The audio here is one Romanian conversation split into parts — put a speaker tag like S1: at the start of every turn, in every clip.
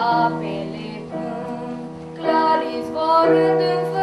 S1: apele plâng, clar izvorând în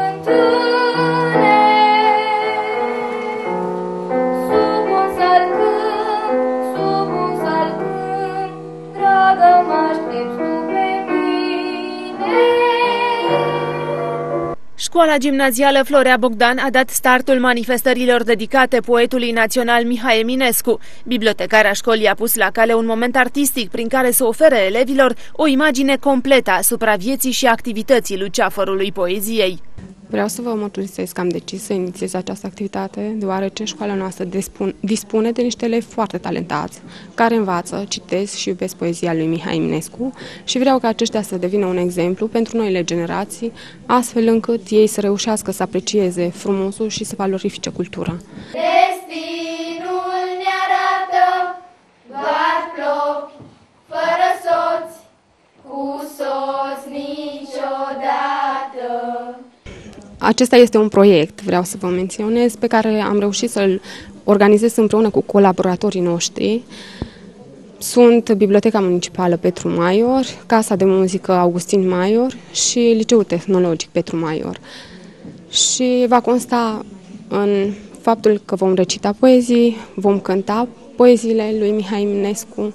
S2: Școala gimnazială Florea Bogdan a dat startul manifestărilor dedicate poetului național Mihai Eminescu. Bibliotecarea școlii a pus la cale un moment artistic prin care să ofere elevilor o imagine completă asupra vieții și activității luceafărului poeziei.
S3: Vreau să vă mărturisesc că am decis să inițiez această activitate, deoarece școala noastră dispune de niște elevi foarte talentați, care învață, citesc și iubesc poezia lui Mihai Eminescu și vreau ca aceștia să devină un exemplu pentru noile generații, astfel încât ei să reușească să aprecieze frumosul și să valorifice cultura.
S1: Destinul
S3: Acesta este un proiect, vreau să vă menționez, pe care am reușit să-l organizez împreună cu colaboratorii noștri. Sunt Biblioteca Municipală Petru Maior, Casa de Muzică Augustin Maior și Liceul Tehnologic Petru Maior. Și va consta în faptul că vom recita poezii, vom cânta poeziile lui Mihai Eminescu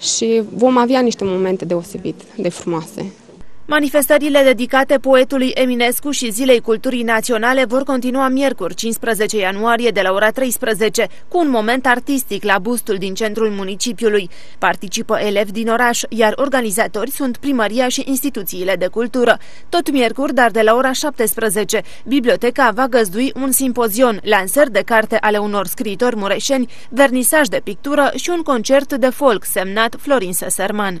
S3: și vom avea niște momente deosebit de frumoase.
S2: Manifestările dedicate poetului Eminescu și Zilei Culturii Naționale vor continua miercuri, 15 ianuarie, de la ora 13, cu un moment artistic la bustul din centrul municipiului. Participă elevi din oraș, iar organizatori sunt primăria și instituțiile de cultură. Tot miercuri, dar de la ora 17, biblioteca va găzdui un simpozion, lansări de carte ale unor scriitori mureșeni, vernisaj de pictură și un concert de folk semnat Florin Săsărman.